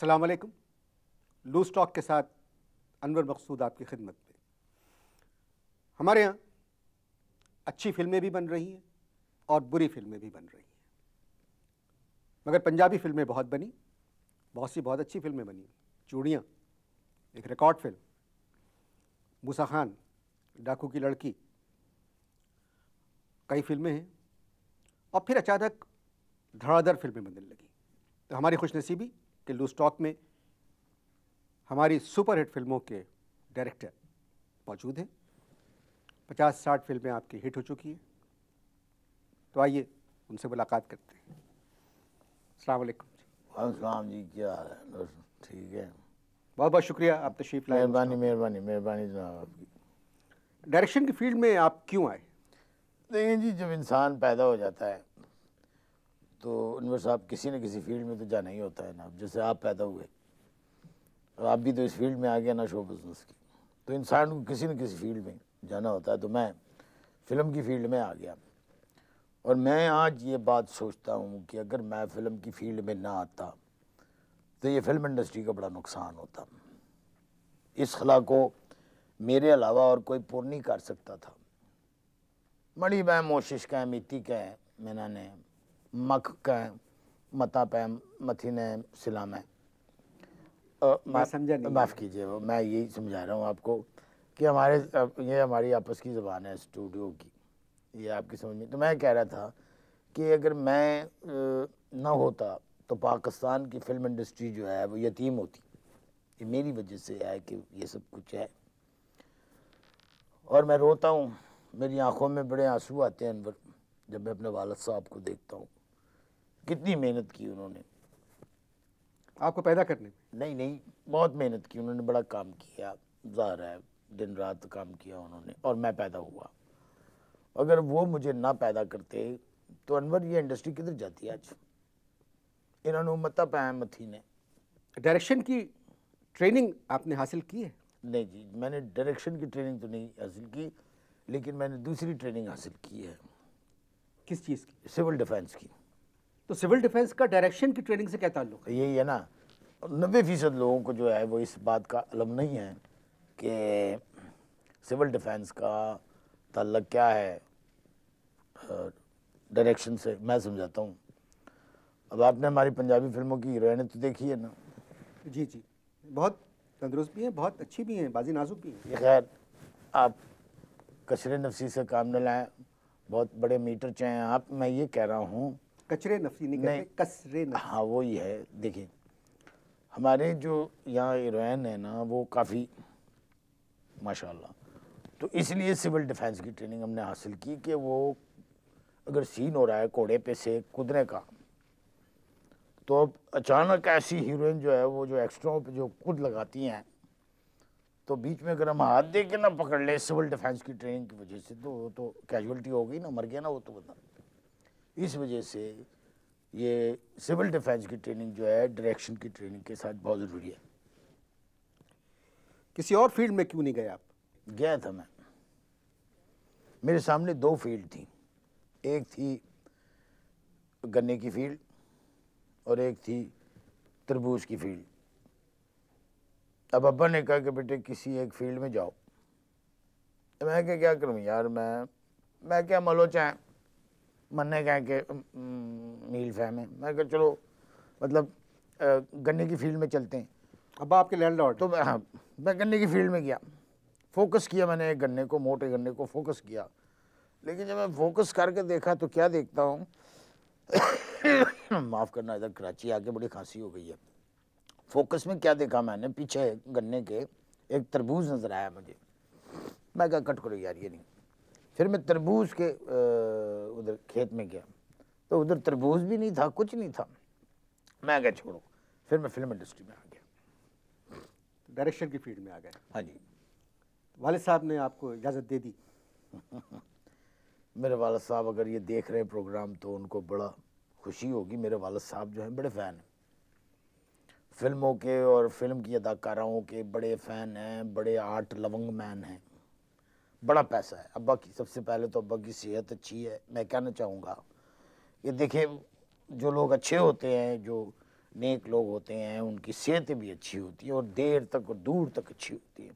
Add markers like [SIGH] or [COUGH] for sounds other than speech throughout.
अस्सलाम वालेकुम। Loose talk के साथ अनवर मकसूद आपकी खिदमत में हमारे यहाँ अच्छी फ़िल्में भी बन रही हैं और बुरी फ़िल्में भी बन रही हैं। मगर पंजाबी फ़िल्में बहुत बनी, बहुत सी बहुत अच्छी फ़िल्में बनी। चूड़ियाँ, एक रिकॉर्ड फ़िल्म मूसा खान, डाकू की लड़की। कई फ़िल्में हैं और फिर अचानक धड़ाधड़ फ़िल्में बनने लगी। तो हमारी खुशनसीबी कि लू स्टॉक में हमारी सुपरहिट फ़िल्मों के डायरेक्टर मौजूद हैं। पचास साठ फ़िल्में आपकी हिट हो चुकी हैं। तो आइए उनसे मुलाकात करते हैं। अस्सलाम जी क्या हाल है? ठीक है। बहुत बहुत शुक्रिया आप तशरीफ़ लाए। मेहरबानी मेहरबानी मेहरबानी जनाब आपकी। डायरेक्शन की फ़ील्ड में आप क्यों आए? देखिए जी जब इंसान पैदा हो जाता है तो अनवर साहब किसी न किसी फ़ील्ड में तो जाना ही होता है ना। जैसे आप पैदा हुए और आप भी तो इस फ़ील्ड में आ गया ना शो बिज़नेस की। तो इंसान को किसी न किसी फ़ील्ड में जाना होता है। तो मैं फ़िल्म की फ़ील्ड में आ गया। और मैं आज ये बात सोचता हूँ कि अगर मैं फ़िल्म की फ़ील्ड में ना आता तो ये फ़िल्म इंडस्ट्री का बड़ा नुकसान होता। इस खला को मेरे अलावा और कोई पूर्ण नहीं कर सकता था। मड़ी बैम मोशिश कह मिट्टी कह, मैंने मख कह मता पैम मथी ने सिलाम है मैं समझा नहीं। माफ़ कीजिए वो मैं यही समझा रहा हूँ आपको कि हमारे ये हमारी आपस की ज़बान है स्टूडियो की। ये आपकी समझ में तो मैं कह रहा था कि अगर मैं ना होता तो पाकिस्तान की फ़िल्म इंडस्ट्री जो है वो यतीम होती। ये मेरी वजह से है कि ये सब कुछ है। और मैं रोता हूँ मेरी आँखों में बड़े आँसू आते हैं अनवर जब मैं अपने वालद साहब को देखता हूँ। कितनी मेहनत की उन्होंने। आपको पैदा करने में? नहीं नहीं बहुत मेहनत की उन्होंने बड़ा काम किया। ज़ाहिर है दिन रात काम किया उन्होंने और मैं पैदा हुआ। अगर वो मुझे ना पैदा करते तो अनवर ये इंडस्ट्री किधर जाती है आज? इन्होंने मता पाया मथी ने डायरेक्शन की ट्रेनिंग आपने हासिल की है? नहीं जी मैंने डायरेक्शन की ट्रेनिंग तो नहीं हासिल की लेकिन मैंने दूसरी ट्रेनिंग हासिल की है। किस चीज़ की? सिविल डिफेंस की। तो सिविल डिफेंस का डायरेक्शन की ट्रेनिंग से क्या ताल्लुक है? यही है ना। नब्बे फ़ीसद लोगों को जो है वो इस बात का अलम नहीं है कि सिविल डिफेंस का ताल्लक क्या है। डायरेक्शन से मैं समझाता हूँ। अब आपने हमारी पंजाबी फ़िल्मों की हीरोइनें तो देखी है ना। जी जी। बहुत तंदुरुस्त भी हैं बहुत अच्छी भी हैं बाजी नाजुक भी हैं। खैर आप कचरे नफसी से काम न लाएँ बहुत बड़े मीटर चाहें आप मैं ये कह रहा हूँ कचरे नफसी नहीं नहीं। कहते कसरे नफसी। हाँ वो ही है। देखिए हमारे जो यहाँ हीरोइन है ना वो काफ़ी माशाल्लाह। तो इसलिए सिविल डिफेंस की ट्रेनिंग हमने हासिल की कि वो अगर सीन हो रहा है घोड़े पे से कूदने का तो अब अचानक ऐसी हीरोइन जो है वो जो एक्स्ट्राओं पे जो कूद लगाती हैं तो बीच में अगर हम हाथ दे के ना पकड़ ले सिविल डिफेंस की ट्रेनिंग की वजह से तो वो तो कैजुअलिटी हो गई ना मर गया ना वो तो बंदा। इस वजह से ये सिविल डिफेंस की ट्रेनिंग जो है डायरेक्शन की ट्रेनिंग के साथ बहुत ज़रूरी है। किसी और फ़ील्ड में क्यों नहीं गए आप? गया था मैं। मेरे सामने दो फ़ील्ड थी। एक थी गन्ने की फ़ील्ड और एक थी तरबूज की फ़ील्ड। अब अब्बा ने कहा कि बेटे किसी एक फ़ील्ड में जाओ। तो मैं क्या क्या करूँ यार मैं? मैं क्या मलोचा चाहे मन्ने कह के "अम, अम, मील फैम है। मैं कहा चलो मतलब गन्ने की फ़ील्ड में चलते हैं। अब आपके लैंडलॉर्ड तो मैं हाँ मैं गन्ने की फ़ील्ड में गया। फोकस किया मैंने एक गन्ने को मोटे गन्ने को फोकस किया। लेकिन जब मैं फोकस करके देखा तो क्या देखता हूँ? [COUGHS] माफ़ करना इधर कराची आके बड़ी खांसी हो गई है। फोकस में क्या देखा मैंने? पीछे गन्ने के एक तरबूज नज़र आया मुझे। मैं क्या कट करो यार ये नहीं। फिर मैं तरबूज के उधर खेत में गया। तो उधर तरबूज भी नहीं था कुछ नहीं था। मैं आ गया छोड़ो। फिर मैं फ़िल्म इंडस्ट्री में आ गया। डायरेक्शन की फ़ील्ड में आ गए। हाँ जी। वालिद साहब ने आपको इजाज़त दे दी। [LAUGHS] मेरे वालद साहब अगर ये देख रहे हैं प्रोग्राम तो उनको बड़ा खुशी होगी। मेरे वालद साहब जो हैं बड़े फ़ैन हैं। फ़िल्मों के और फ़िल्म की अदाकाराओं के बड़े फ़ैन हैं बड़े आर्ट लवंग मैन हैं। बड़ा पैसा है। अब्बा की, सबसे पहले तो अब्बा की सेहत अच्छी है। मैं कहना चाहूँगा कि देखें जो लोग अच्छे होते हैं, जो नेक लोग होते हैं, उनकी सेहतें भी अच्छी होती है और देर तक और दूर तक अच्छी होती है।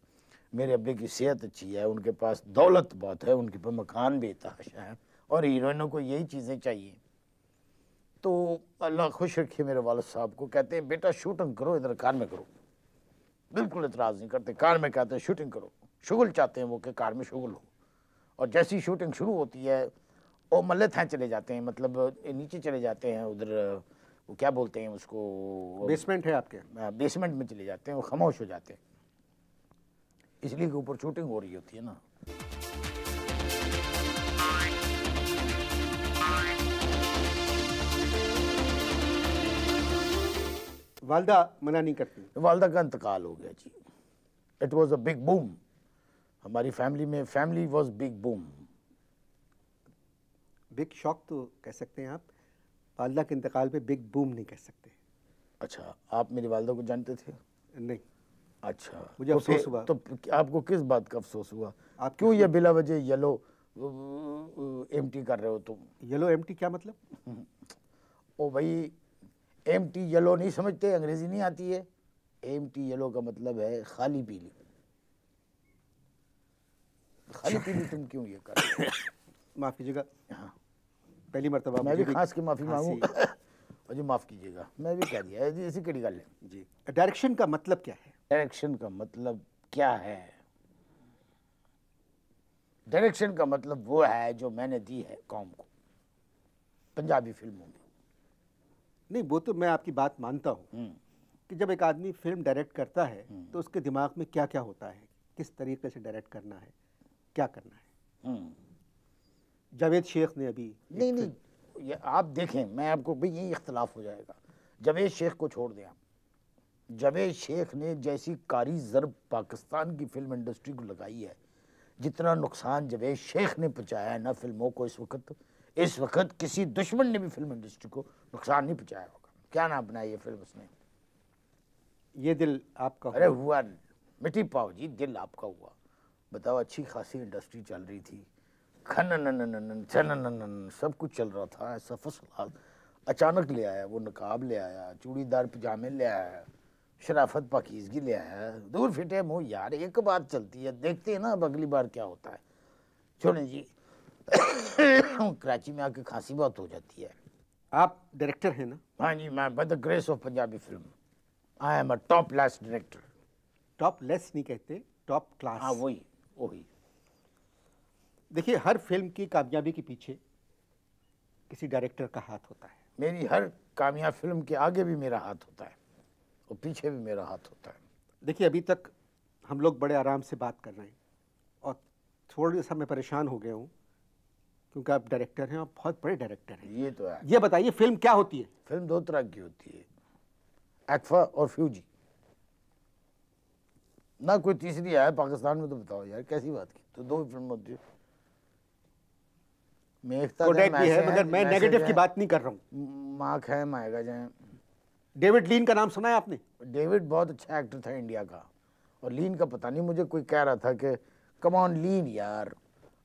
मेरे अब्बे की सेहत अच्छी है, उनके पास दौलत बहुत है, उनके पास मकान बेताश है और हीरोइनों को यही चीज़ें चाहिए। तो अल्लाह खुश रखे मेरे वालद साहब को, कहते हैं, बेटा, शूटिंग करो, इधर कार में करो। बिल्कुल इतराज़ नहीं करते कार में कहते हैं, शूटिंग करो। शुगल चाहते हैं वो कि कार में शुगल हो। और जैसी शूटिंग शुरू होती है वो मल्ले थे चले जाते हैं मतलब नीचे चले जाते हैं उधर वो क्या बोलते हैं उसको? बेसमेंट है आपके? बेसमेंट में चले जाते हैं वो खामोश हो जाते हैं। इसलिए के ऊपर शूटिंग हो रही होती है ना। वालदा मना नहीं करती। वालदा का इंतकाल हो गया जी। It was a big boom हमारी फैमिली में family was big boom big shock तो कह सकते हैं आप वालदा के इंतकाल पे बिग बूम नहीं कह सकते। अच्छा आप मेरी वालदा को जानते थे? नहीं। अच्छा मुझे तो अफसोस हुआ। तो आपको किस बात का अफसोस हुआ? आप क्यों ये बिला वजह येलो एमटी कर रहे हो तुम? येलो एम्प्टी क्या मतलब? ओ भाई एम टी येलो नहीं समझते अंग्रेज़ी नहीं आती है। एम टी येलो का मतलब है खाली पीली। खाली पीली तुम क्यों ये कर [COUGHS] माफ़ कीजिएगा। हाँ। पहली मरतबा मैं भी मुझे खास के माफ़ी मांगू। और जी माफ़ कीजिएगा। मैं भी कह दिया जी ऐसी कड़ी गल है। जी। डायरेक्शन का मतलब क्या है? डायरेक्शन का मतलब क्या है? डायरेक्शन का मतलब वो है जो मैंने दी है कौम को। पंजाबी फ़िल्मों में। नहीं वो तो मैं आपकी बात मानता हूँ हम्म, कि जब एक आदमी फ़िल्म डायरेक्ट करता है तो उसके दिमाग में क्या क्या होता है? किस तरीके से डायरेक्ट करना है? क्या करना है? हम्म। जावेद शेख ने अभी नहीं नहीं ये आप देखें मैं आपको भाई यही इख्तलाफ हो जाएगा। जावेद शेख को छोड़ दें आप। जावेद शेख ने जैसी कारी ज़रब पाकिस्तान की फ़िल्म इंडस्ट्री को लगाई है जितना नुकसान जावेद शेख ने पहुँचाया है ना फ़िल्मों को इस वक्त इस वक्त किसी दुश्मन ने भी फ़िल्म इंडस्ट्री को नुकसान नहीं पहुँचाया होगा। क्या नाम बनाया ये फ़िल्म उसने? ये दिल आपका अरे हुआ। मिट्टी पाओ जी दिल आपका हुआ। बताओ अच्छी खासी इंडस्ट्री चल रही थी। खन छन सब कुछ चल रहा था ऐसा फसलात अचानक ले आया वो नकाब ले आया चूड़ीदार पजामे ले आया शराफत पाकिजगी ले आया दूर फिटे मुँह यार एक बात चलती है देखते हैं ना अब अगली बार क्या होता है। छोड़े जी [COUGHS] कराची में आके खांसी बहुत हो जाती है। आप डायरेक्टर हैं ना? हाँ जी मैं by the grace of Punjabi film I am a top class director top less नहीं कहते टॉप क्लास हाँ वही। वही देखिए हर फ़िल्म की कामयाबी के पीछे किसी डायरेक्टर का हाथ होता है। मेरी हर कामयाब फ़िल्म के आगे भी मेरा हाथ होता है और पीछे भी मेरा हाथ होता है। देखिए अभी तक हम लोग बड़े आराम से बात कर रहे हैं और थोड़ी सा मैं परेशान हो गया हूँ क्योंकि आप डायरेक्टर हैं और बहुत बड़े डायरेक्टर हैं। ये तो है। ये बताइए फ़िल्म क्या होती है? फ़िल्म दो तरह की होती है एक्फा और फ्यूजी। ना कोई तीसरी आया पाकिस्तान में तो बताओ यार कैसी बात की? तो दो ही फ़िल्म होती है। मेघता भी है मगर मैं नेगेटिव की बात नहीं कर रहा हूँ। माँ डेविड लीन का नाम सुना है आपने? डेविड बहुत अच्छा एक्टर था इंडिया का। और लीन का पता नहीं मुझे कोई कह रहा था कि कम ऑन लीन यार।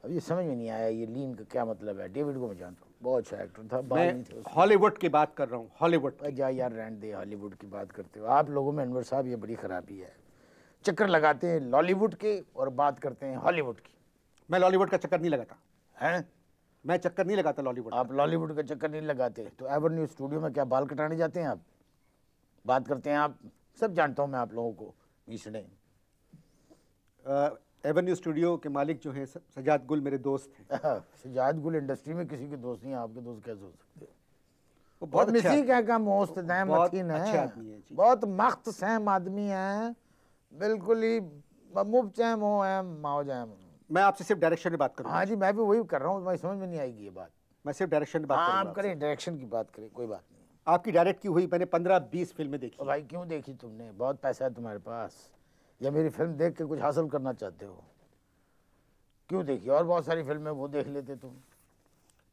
अब ये समझ में नहीं आया ये लीन का क्या मतलब है। डेविड को मैं जानता हूँ बहुत अच्छा एक्टर था मैं हॉलीवुड की बात कर रहा हूँ हॉलीवुड जा यार रहने दे हॉलीवुड की बात करते हो। आप लोगों में अनवर साहब ये बड़ी खराबी है। चक्कर लगाते हैं लॉलीवुड के और बात करते हैं हॉलीवुड की। मैं लॉलीवुड का चक्कर नहीं लगाता। हैं? मैं चक्कर नहीं लगाता लॉलीवुड आप लॉलीवुड का चक्कर नहीं लगाते? तो एवर न्यूज़ स्टूडियो में क्या बाल कटाने जाते हैं आप? बात करते हैं आप? सब जानता हूँ मैं आप लोगों को मिसड़े एवेन्यू स्टूडियो के मालिक जो हैं सजाद गुल मेरे दोस्त हैं। सजाद गुल इंडस्ट्री में किसी के दोस्त नहीं हैं, आपके दोस्त कैसे हो सकते वो बहुत बहुत अच्छा मिसी क्या का मोस्त दैन बहुत अच्छे है। आदमी हैं बहुत मख्त सहम आदमी हैं। बिल्कुल ही मुब चैम हो है माओ जैम मैं आपसे सिर्फ़ डायरेक्शन में बात करूँगा हाँ जी मैं भी वही कर रहा हूँ मैं समझ में नहीं आएगी ये बात। मैं सिर्फ़ डायरेक्शन की बात हाँ आप करें डायरेक्शन की बात करें कोई बात नहीं। आपकी डायरेक्ट की हुई मैंने पंद्रह बीस फ़िल्में देखी। भाई क्यों देखी तुमने? बहुत पैसा है तुम्हारे पास। या मेरी फ़िल्म देख के कुछ हासिल करना चाहते हो? क्यों देखी? और बहुत सारी फ़िल्में वो देख लेते तुम।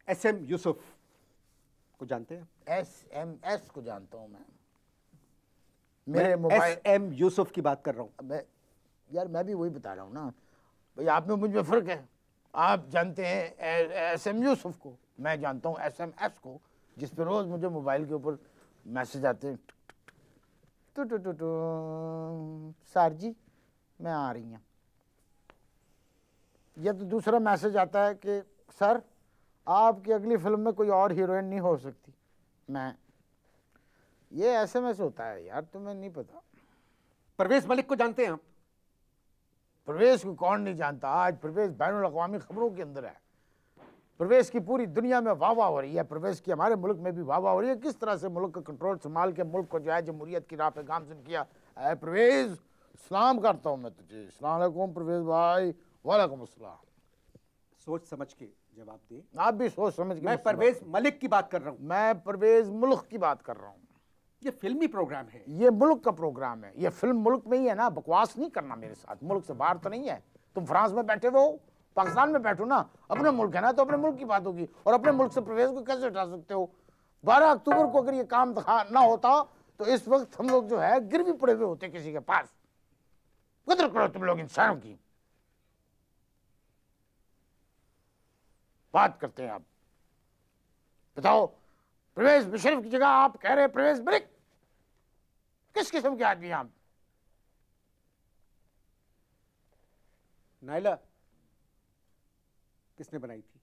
एस एम यूसुफ को जानते हैं? एस एम एस को जानता हूँ मैं। मेरे मोबाइल एम यूसुफ की बात कर रहा हूँ। मैं यार मैं भी वही बता रहा हूँ ना। भाई आप में मुझमें फ़र्क है। आप जानते हैं एस एम यूसुफ को मैं जानता हूँ एस एम एस को जिस पर रोज़ मुझे मोबाइल के ऊपर मैसेज आते हैं। Two two two two sir जी मैं आ रही हूँ। या तो दूसरा मैसेज आता है कि सर आपकी अगली फ़िल्म में कोई और हीरोइन नहीं हो सकती। मैं ये एसएमएस होता है यार तुम्हें नहीं पता। परवेज मलिक को जानते हैं आप? प्रवेश को कौन नहीं जानता? आज प्रवेश बैन अवी खबरों के अंदर है। प्रवेश की पूरी दुनिया में वाह वाह हो रही है। प्रवेश की हमारे मुल्क में भी वाह वाह हो रही है। किस तरह से मुल्क का कंट्रोल संभाल के मुल्क को जो है जमहूरियत की राह पे गामजन किया है प्रवेश? सलाम करता हूँ मैं तुझे। सलाम प्रवेश भाई। वालेकुम अस्सलाम सोच समझ के जवाब दे। आप भी सोच समझ के मैं परवेज मलिक की बात कर रहा हूँ। मैं परवेज मुल्क की बात कर रहा हूँ। ये फिल्मी प्रोग्राम है। ये मुल्क का प्रोग्राम है। ये फ़िल्म मुल्क में ही है ना, बकवास नहीं करना मेरे साथ। मुल्क से बाहर तो नहीं है। तुम फ्रांस में बैठे हो पाकिस्तान में बैठो ना। अपने मुल्क है ना तो अपने मुल्क की बात होगी। और अपने मुल्क से प्रवेश को कैसे हटा सकते हो? बारह अक्टूबर को अगर ये काम ना होता तो इस वक्त हम लोग जो है गिर भी पड़े हुए होते किसी के पास। कदर करो तुम लोग इंसानों की। बात करते हैं आप। बताओ, प्रवेश मुशरफ की जगह आप कह रहे हैं प्रवेश मलिक किस किस्म के आदमी हैं आप? नायला किसने बनाई थी?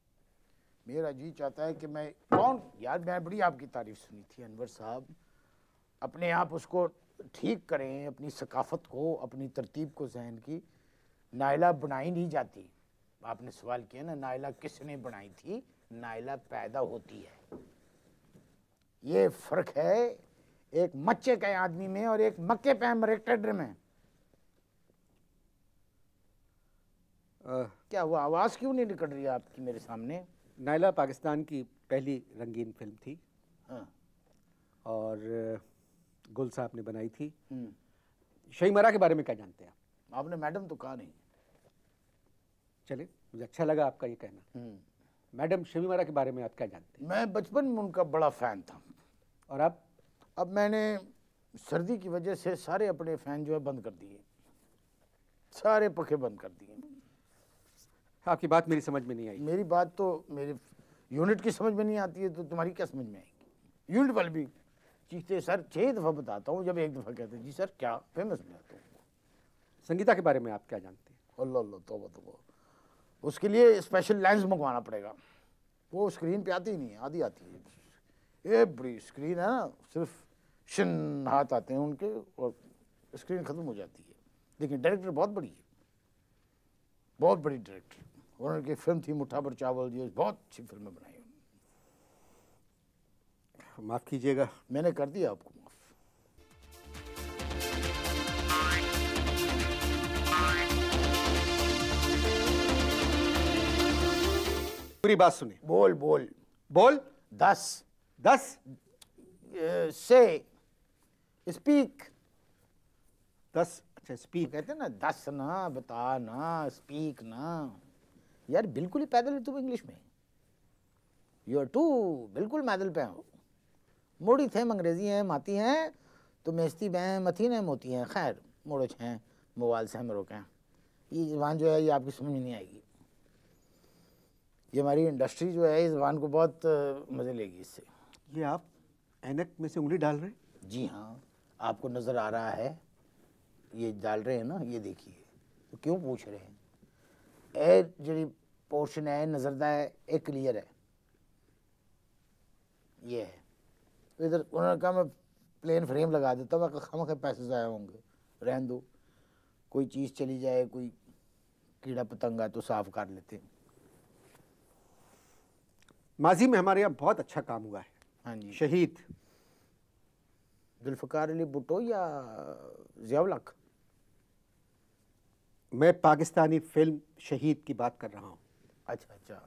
मेरा जी चाहता है कि मैं कौन? यार मैं बड़ी आपकी तारीफ़ सुनी थी अनवर साहब। अपने आप उसको ठीक करें अपनी सकाफत को अपनी तरतीब को जहन की। नायला बनाई नहीं जाती। आपने सवाल किया ना नायला किसने बनाई थी? नायला पैदा होती है। ये फ़र्क है एक मच्चे के आदमी में और एक मक्के पे मरेक्टेडर में। अ, क्या हुआ आवाज़ क्यों नहीं निकल रही आपकी मेरे सामने? नायला पाकिस्तान की पहली रंगीन फ़िल्म थी। हाँ। और गुल साहब ने बनाई थी। हम्म। शहीमरा के बारे में क्या जानते हैं? आप आपने मैडम तो कहा नहीं। चले मुझे अच्छा लगा आपका ये कहना। हम्म। मैडम शमीमारा के बारे में आप क्या जानते हैं? मैं बचपन में उनका बड़ा फ़ैन था। और आप? अब मैंने सर्दी की वजह से सारे अपने फ़ैन जो है बंद कर दिए। सारे पखे बंद कर दिए। आपकी बात मेरी समझ में नहीं आई। मेरी बात तो मेरे यूनिट की समझ में नहीं आती है तो तुम्हारी क्या समझ में आएगी? यूनिट वाले भी चीखते सर छः दफ़ा बताता हूँ जब एक दफ़ा कहते हैं जी सर क्या फिर मैं समझाता हूँ। संगीता के बारे में आप क्या जानते हैं? अल्लाह अल्लाह तोबा तोबा। उसके लिए स्पेशल लेंस मंगवाना पड़ेगा। वो स्क्रीन पे आती ही नहीं है आधी आती है। ये बड़ी स्क्रीन है ना सिर्फ़ शिन हाथ आते हैं उनके और स्क्रीन ख़त्म हो जाती है। लेकिन डायरेक्टर बहुत बड़ी है। बहुत बड़ी डायरेक्टर और उनकी फ़िल्म थी मुठा पर चावल जी बहुत अच्छी फ़िल्में बनाई उन्होंने। माफ़ कीजिएगा। मैंने कर दिया आपको माफ़। पूरी बात सुनिए। बोल बोल। बोल। दस। दस? से। स्पीक। दस अच्छा तो स्पीक। कहते हैं ना दस ना बता ना स्पीक ना। यार बिल्कुल ही पैदल है तुम इंग्लिश में। यू आर टू बिल्कुल मैदल पे हो। मोड़ी थे अंग्रेज़ी हैं माती हैं तो मेस्ती बैं मथी ने मोती हैं। खैर मोड़ो हैं मोबाइल से हम रोकें। ये जबान जो है ये आपकी समझ नहीं आएगी। ये हमारी इंडस्ट्री जो है इस जबान को बहुत मज़े लेगी इससे। ये आप ऐनक में से उंगली डाल रहे हैं? जी हाँ। आपको नज़र आ रहा है ये डाल रहे हैं ना ये देखिए। तो क्यों पूछ रहे हैं? ए जी पोर्शन है नज़रदा है ये क्लियर है। ये है। तो इधर उन्होंने कहा मैं प्लेन फ्रेम लगा देता हूँ खम के पैसे ज़ाया होंगे रहन दो। कोई चीज़ चली जाए कोई कीड़ा पतंगा तो साफ़ कर लेते हैं। माजी में हमारे यहाँ बहुत अच्छा काम हुआ है। हाँ जी। शहीद जुल्फ़कार अली भुट्टो या ज़ियाउल-हक मैं पाकिस्तानी फ़िल्म शहीद की बात कर रहा हूँ। अच्छा अच्छा।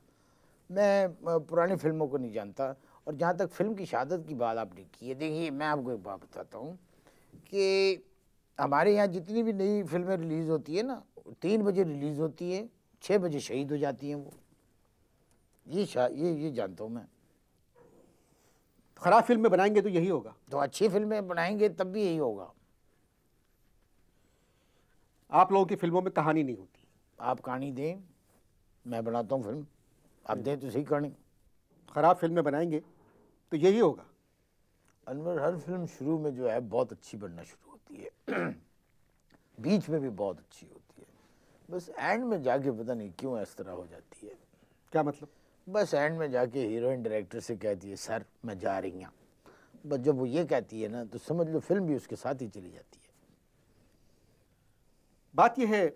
मैं पुरानी फ़िल्मों को नहीं जानता और जहाँ तक फ़िल्म की शहादत की बात आपने की है देखिए मैं आपको एक बात बताता हूँ कि हमारे यहाँ जितनी भी नई फ़िल्में रिलीज़ होती है ना तीन बजे रिलीज़ होती है छः बजे शहीद हो जाती हैं वो। ये शा ये ये जानता हूँ मैं। खराब फ़िल्में बनाएँगे तो यही होगा। तो अच्छी फ़िल्में बनाएँगे तब भी यही होगा। आप लोगों की फ़िल्मों में कहानी नहीं होती। आप कहानी दें मैं बनाता हूँ फ़िल्म। आप दें तो सही कहानी। खराब फ़िल्में बनाएँगे तो यही होगा। अनवर हर फ़िल्म शुरू में जो है बहुत अच्छी बनना शुरू होती होती है। [CLEARS THROAT] बीच में भी बहुत अच्छी होती है। बस एंड में जाके पता नहीं क्यों इस तरह हो जाती है। क्या मतलब? बस एंड में जाके हीरोइन डायरेक्टर से कहती है सर मैं जा रही हूँ। बस जब वो ये कहती है ना तो समझ लो फ़िल्म भी उसके साथ ही चली जाती है। बात यह है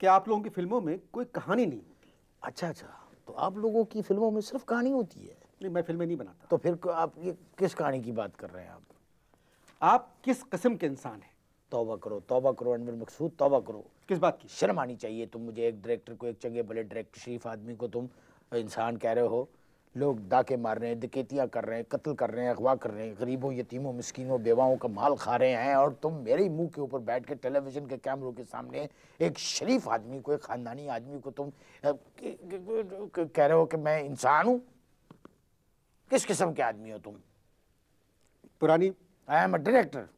कि आप लोगों की फ़िल्मों में कोई कहानी नहीं होती। अच्छा अच्छा तो आप लोगों की फ़िल्मों में सिर्फ़ कहानी होती है? नहीं मैं फ़िल्में नहीं बनाता। तो फिर आप ये किस कहानी की बात कर रहे हैं आप? आप किस किस्म के इंसान हैं? तौबा करो तौबा करो अनवर मकसूद तौबा करो। किस बात की? शर्म आनी चाहिए तुम मुझे एक डायरेक्टर को एक चंगे भले डायरेक्टर शरीफ आदमी को तुम इंसान कह रहे हो लोग डाके मार रहे हैं डकैतियाँ कर रहे हैं कत्ल कर रहे हैं अगवा कर रहे हैं गरीबों यतीमों मिस्किनों बेवाओं का माल खा रहे हैं और तुम मेरे ही मुँह के ऊपर बैठ के टेलीविज़न के कैमरों के सामने एक शरीफ आदमी को एक ख़ानदानी आदमी को तुम कह रहे हो कि मैं इंसान हूँ? किस किस्म के आदमी हो तुम? पुरानी। आई एम अ डायरेक्टर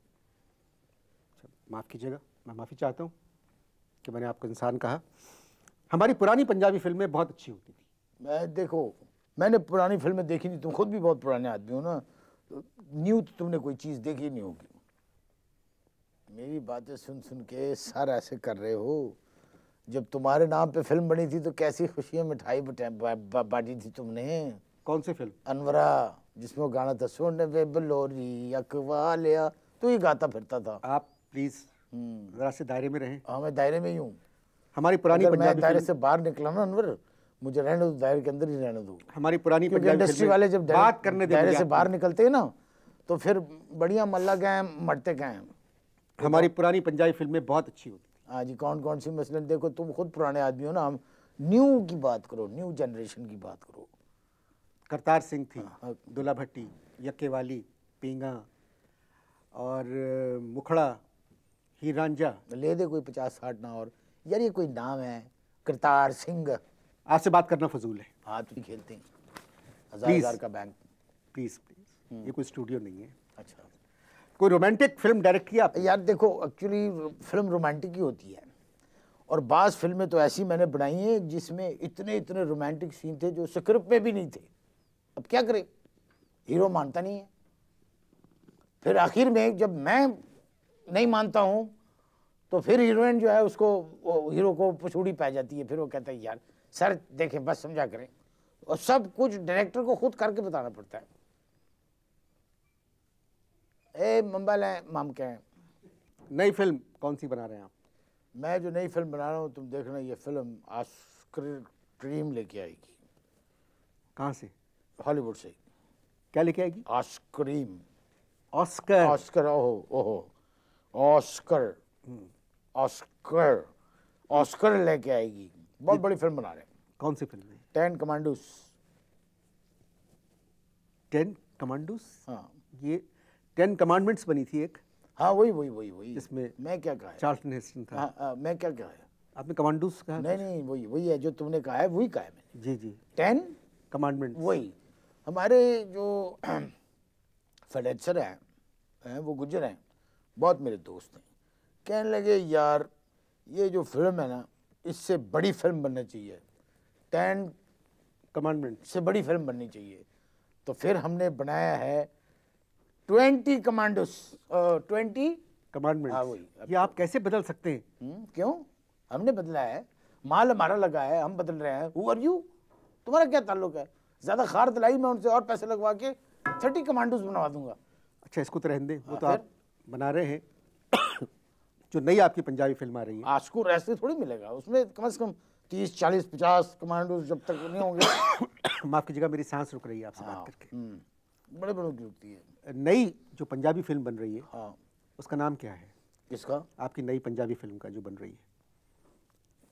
माफ़ कीजिएगा मैं माफ़ी चाहता हूँ कि मैंने आपको इंसान कहा। हमारी पुरानी पंजाबी फ़िल्में बहुत अच्छी होती थी। मैं देखो मैंने पुरानी फ़िल्में देखी नहीं तुम खुद भी बहुत पुराने आदमी हो ना तो न्यू तो तुमने कोई चीज़ देखी नहीं होगी। मेरी बातें सुन सुन के सर ऐसे कर रहे हो। जब तुम्हारे नाम पे फ़िल्म बनी थी तो कैसी खुशियाँ मिठाई बटा- थी तुमने? कौन सी फ़िल्म? अनवरा जिसमें वो गाना था सोने वे बलोरी अकवा लिया तो ही गाता फिरता था। आप प्लीज़ हम्म, ज़रा से दायरे में रहें। हाँ मैं दायरे में ही हूँ। हमारी पुरानी मैं दायरे से बाहर निकला ना अनवर मुझे रहने दो दायरे के अंदर ही रहने दो। हमारी पुरानी इंडस्ट्री वाले जब बात करने दायरे से बाहर निकलते हैं ना तो फिर बढ़िया मल्ला गए हैं मरते गए हैं। हमारी पुरानी पंजाबी फ़िल्में बहुत अच्छी होती थी। हाँ जी कौन कौन सी मसलन? देखो तुम खुद पुराने आदमी हो ना हम न्यू की बात करो न्यू जनरेशन की बात करो। करतार सिंह थी हाँ। दुल्ला भट्टी यक्के वाली पींगा और मुखड़ा हीर रांझा। ले दे कोई पचास साठ ना और यार ये कोई नाम है करतार सिंह। आपसे बात करना फजूल है। हाथ भी खेलते हैं। हज़ार हज़ार का बैंक प्लीज़ प्लीज़ ये कोई स्टूडियो नहीं है। अच्छा। कोई रोमांटिक फ़िल्म डायरेक्ट किया आपने? यार देखो एक्चुअली फ़िल्म रोमांटिक ही होती है। और बाज़ फ़िल्में तो ऐसी मैंने बनाई हैं जिसमें इतने इतने रोमांटिक सीन थे जो स्क्रिप्ट में भी नहीं थे। अब क्या करे? हीरो मानता नहीं है। फिर आखिर में जब मैं नहीं मानता हूँ तो फिर हीरोइन जो है उसको हीरो को पछूड़ी पै जाती है फिर वो कहता है यार सर देखें बस समझा करें। और सब कुछ डायरेक्टर को खुद करके बताना पड़ता है। ए मम्बल है मम के हैं। नई फ़िल्म कौन सी बना रहे हैं आप? मैं जो नई फ़िल्म बना रहा हूँ तुम देखना ये फ़िल्म आइसक्रीम लेके आएगी। कहाँ से? हॉलीवुड से। क्या लेके आएगी? Ice cream Oscar. ऑस्कर ओहो ओहो ऑस्कर। ऑस्कर ऑस्कर लेके आएगी। बहुत बड़ी फ़िल्म बना रहे हैं। कौन सी फ़िल्म है? Ten commandos. Ten commandos? हाँ। ये टेन कमांडमेंट्स बनी थी एक। हाँ वही वही वही वही। जिसमें मैं क्या कहा चार्ल्टन हेस्टन था। हाँ, हाँ, मैं क्या कहा है? आपने कमांडोस कहा? नहीं नहीं वही वही है जो तुमने कहा है वही कहा है मैंने। जी जी। टेन कमांडमेंट वही। हमारे जो [CLEARS THROAT] हैं हैं वो गुजर हैं। बहुत मेरे दोस्त हैं। कहने लगे यार ये जो फ़िल्म है ना इससे बड़ी फ़िल्म बननी चाहिए। Ten commandment. से बड़ी फ़िल्म बननी चाहिए। तो फिर हमने बनाया है ट्वेंटी कमांडोस ट्वेंटी कमांडमेंट हाँ, वही। ये आप कैसे बदल सकते हैं? क्यों? हमने बदला है। माल हमारा लगा है हम बदल रहे हैं। हु आर यू तुम्हारा क्या ताल्लुक है? ज़्यादा खार दिलाई मैं उनसे और पैसे लगवा के थर्टी कमांडोस बनवा दूँगा। अच्छा इसको तो रहने दें। वो हाँ, तो आप बना रहे हैं। जो नई आपकी पंजाबी फ़िल्म आ रही है। आजकू ऐसे थोड़ी मिलेगा। उसमें कम से कम तीस चालीस पचास कमांडोस जब तक नहीं होंगे। [COUGHS] माफ़ कीजिएगा मेरी सांस रुक रही है आपसे हाँ, बात करके। हम्म, बड़े बड़ों की रुकती है। नई जो पंजाबी फ़िल्म बन रही है हाँ। उसका नाम क्या है? किसका? आपकी नई पंजाबी फ़िल्म का जो बन रही है।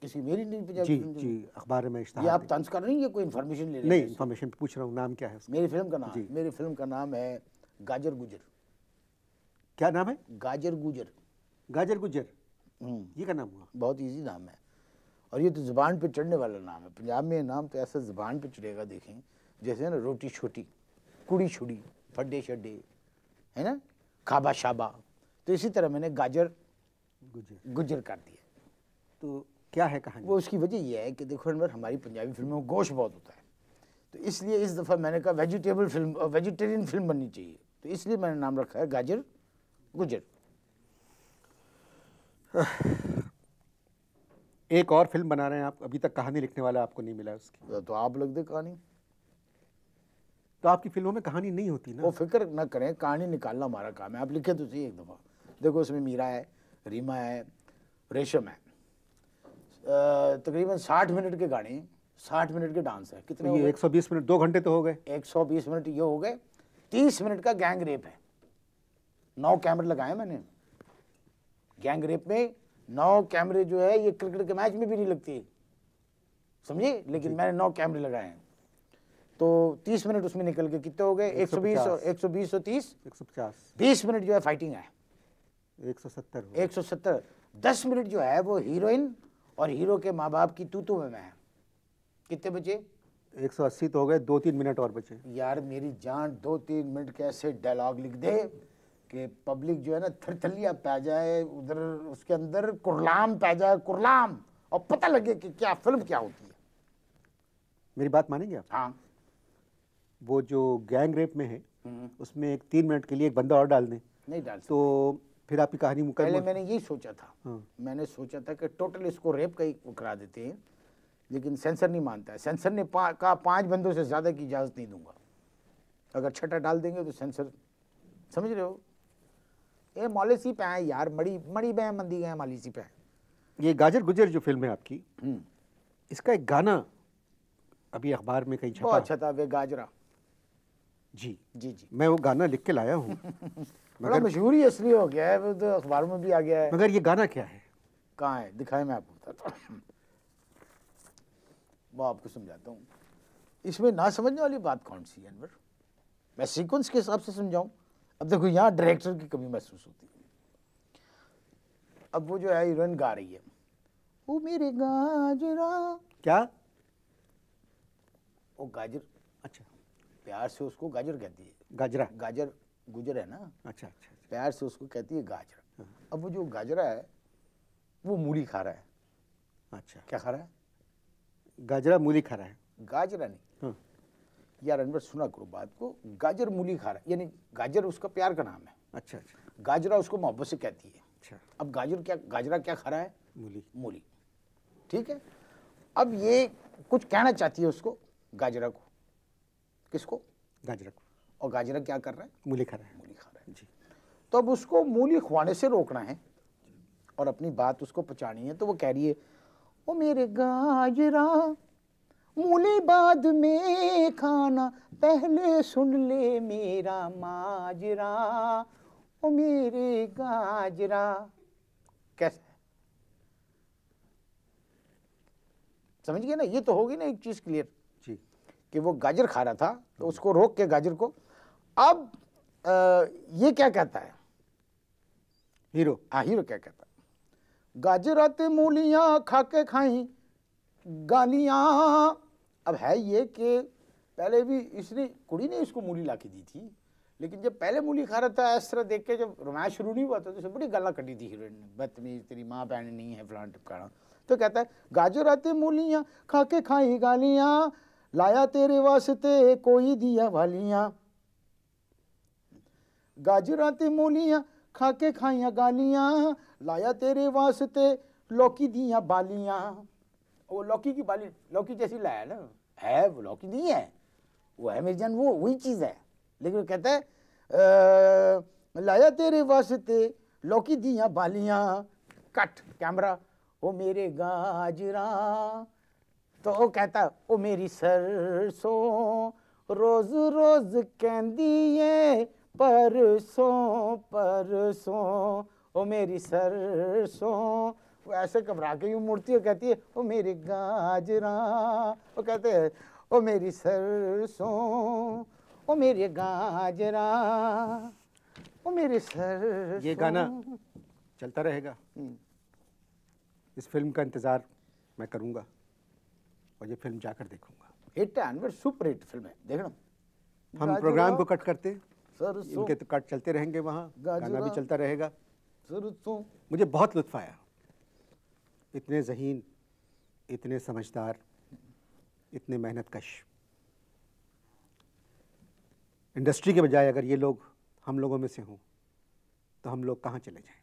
किसी मेरी नहीं पंजाबी जी जी अखबार में ये आप तंज कर रही हैं कोई इन्फॉर्मेशन ले नहीं इन्फॉर्मेशन पूछ रहा हूँ नाम क्या है मेरी फ़िल्म का नाम जी। मेरी फ़िल्म का नाम है गाजर गुजर। क्या नाम है? गाजर गुजर। गाजर गुजर हम्म। ये क्या नाम हुआ? बहुत इजी नाम है। और ये तो ज़ुबान पे चढ़ने वाला नाम है। पंजाब में ये नाम तो ऐसा ज़ुबान पे चढ़ेगा देखें। जैसे ना रोटी छोटी कुड़ी छुड़ी फड्डे शड्डे है ना? खाबा शाबा। तो इसी तरह मैंने गाजर गुजर गुजर कर दिया। तो क्या है कहानी? वो उसकी वजह यह है कि देखो अनवर हमारी पंजाबी फ़िल्मों में गोश्त बहुत होता है। तो इसलिए इस दफ़ा मैंने कहा वेजिटेबल फ़िल्म वेजिटेरियन फ़िल्म बननी चाहिए। तो इसलिए मैंने नाम रखा है गाजर गुजर एक और फ़िल्म बना रहे हैं आप अभी तक कहानी लिखने वाला आपको नहीं मिला उसकी। तो आप लिख दे कहानी। तो आपकी फ़िल्मों में कहानी नहीं होती ना। वो फ़िक्र न करें कहानी निकालना हमारा काम है। आप लिखे तो सही एक दफ़ा। देखो उसमें मीरा है रीमा है रेशम है। तकरीबन साठ मिनट के गाने साठ मिनट के डांस है। कितने तो ये गए? 120 मिनट दो घंटे तो हो गए। एक सौ बीस मिनट ये हो गए। तीस मिनट का गैंग रेप है। नौ कैमरे लगाए मैंने। गैंग रेप में नौ कैमरे जो है ये क्रिकेट के मैच में भी नहीं लगते। समझे? लेकिन मैंने नौ कैमरे लगाए हैं। तो तीस मिनट उसमें निकल के कितने हो गए? एक सौ बीस और एक सौ बीस और तीस? 150 बीस मिनट जो है फाइटिंग है। 170 हो एक सौ सत्तर। दस मिनट जो है वो हीरोइन और हीरो के माँ बाप की तूतू में है कितने बचे? 180 तो हो गए दो तीन मिनट और बचे। यार मेरी जान दो तीन मिनट कैसे डायलॉग लिख दे। कि पब्लिक जो है ना थरथलिया पै जाए उधर उसके अंदर कुरलाम पै जाए कुरलाम। और पता लगे कि क्या फ़िल्म क्या होती है। मेरी बात मानेंगे आप? हाँ। वो जो गैंग रेप में है हम्म, उसमें एक तीन मिनट के लिए एक बंदा और डाल दें। नहीं डाल तो फिर आपकी कहानी पहले मुकम्मल मैंने यही सोचा था। हाँ। मैंने सोचा था कि टोटल इसको रेप का ही करा देते हैं लेकिन सेंसर नहीं मानता है। सेंसर ने पा, कहा पाँच बंदों से ज़्यादा की इजाज़त नहीं दूँगा। अगर छठा डाल देंगे तो सेंसर समझ रहे हो? ये मॉलिसी पे है यार मड़ी मड़ी बे मंदी गए मॉलिसी पे। ये गाजर गुजर जो फ़िल्म है आपकी हम्म, इसका एक गाना अभी अखबार में कहीं छपा अच्छा था वे गाजरा। जी। जी जी। मैं वो गाना लिख के लाया हूँ। [LAUGHS] बड़ा मशहूर ही असली हो गया है वो तो अखबार में भी आ गया है। मगर ये गाना क्या है? कहाँ है? दिखाए मैं आपको बताता हूँ। वो आपको समझाता हूँ। इसमें ना समझने वाली बात कौन सी है अनवर? मैं सीक्वेंस के हिसाब से समझाऊं। अब देखो यहाँ डायरेक्टर की कमी महसूस होती है। अब वो जो है हीरोइन गा रही है। वो मेरे गाजरा। क्या? वो गाजर। अच्छा। प्यार से उसको गाजर कहती है। गाजरा। गाजर गुजर है ना? अच्छा अच्छा प्यार से उसको कहती है गाजर। अब वो जो गाजरा है वो मूली खा रहा है। अच्छा। क्या खा रहा है? गाजरा मूली खा रहा है। गाजरा नहीं। हाँ। यार अनवर सुना करो बात को गाजर मूली खा रहा है। यानी गाजर उसका प्यार का नाम है। अच्छा अच्छा। गाजरा उसको मोहब्बत से कहती है। अच्छा। अब गाजर क्या गाजरा क्या खा रहा है? मूली। मूली। ठीक है? अब ये कुछ कहना चाहती है उसको गाजरा को। किसको? गाजरा को। और गाजरा क्या कर रहा है? मूली खा रहा है। मूली खा रहा है। जी। तो अब उसको मूली खुआने से रोकना है और अपनी बात उसको पहुंचानी है तो वो कह रही है ओ मेरे गाजरा मूली बाद में खाना पहले सुन ले मेरा माजरा ओ मेरे गाजरा। कैसा? समझ गए ना? ये तो होगी ना एक चीज़ क्लियर जी। कि वो गाजर खा रहा था तो उसको रोक के गाजर को। अब अ, ये क्या कहता है? हीरो हाँ हीरो क्या कहता है? गाजर आते मूलियाँ खा के खाई गालियाँ अब है ये कि पहले भी इसने, कुड़ी ने इसको मूली ला के दी थी, लेकिन जब पहले मूली खा रहा था, इस तरह देख के जब रोमांस शुरू नहीं हुआ था तो उसे बड़ी गाला कटी थी हीरोइन ने, बदतमीज, तेरी माँ बहन नहीं है, फलान टिपकाना तो कहता है, गाजर आते मूलियाँ, खा के खाई गालियाँ, लाया तेरे वास्ते कोई दिया वालियाँ। गाजरां ते मूलियाँ, खा के खाइयाँ गालियाँ, लाया तेरे वास्ते लौकी दियाँ बालियाँ। वो लौकी की बाली, लौकी जैसी लाया ना। है वो लौकी नहीं है। वो है मेरी जान वो वही चीज़ है। लेकिन वो कहता है "अ, लाया तेरे वास्ते लौकी दियाँ बालियाँ। Cut camera. ओ मेरे गाजरा। तो वो कहता ओ मेरी सरसों रोज रोज कहंदी परसों परसों। ओ मेरी सरसों वो ऐसे घबरा के यूँ मुड़ती है कहती है ओ मेरे गाजरा वो कहते हैं ओ मेरी सरसों ओ मेरे गाजरा ओ मेरे सरसों. ये गाना चलता रहेगा। हम्म। इस फ़िल्म का इंतज़ार मैं करूँगा और ये फ़िल्म जाकर देखूँगा। Hit and super hit film है देखना हम प्रोग्राम को कट करते सरसों। इनके तो कट चलते रहेंगे वहाँ गाना भी चलता रहेगा। मुझे बहुत लुत्फ आया। इतने जहीन इतने समझदार इतने मेहनत कश इंडस्ट्री के बजाय अगर ये लोग हम लोगों में से हों तो हम लोग कहाँ चले जाएँ?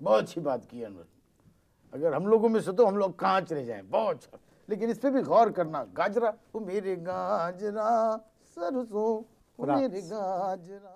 बहुत अच्छी बात की अनवर। अगर हम लोगों में से तो हम लोग कहाँ चले जाएँ? बहुत अच्छा। लेकिन इस पर भी गौर करना। गाजरा वो मेरे गाजरा सरसों मेरे गाजरा।